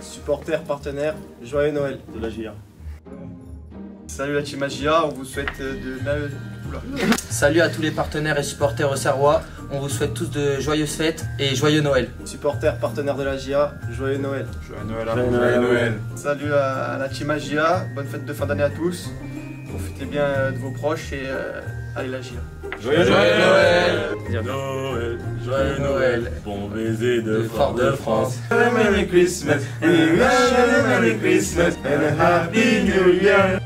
supporters, partenaires, joyeux Noël. de la GIA. Salut la team Agia, on vous souhaite euh, de. Oula. Salut à tous les partenaires et supporters au Serrois. On vous souhaite tous de joyeuses fêtes et joyeux Noël. Supporters, partenaires de la GIA, joyeux Noël. Joyeux Noël à Joyeux vous. Noël. Joyeux Noël. Salut à la team Agia, bonne fête de fin d'année à tous. Profitez bien euh, de vos proches et euh, allez la GIA. Joyeux Noël. Noël Joyeux Noël. Bon baiser de Fort de France Merry Christmas, you a Merry Christmas and a Happy New Year.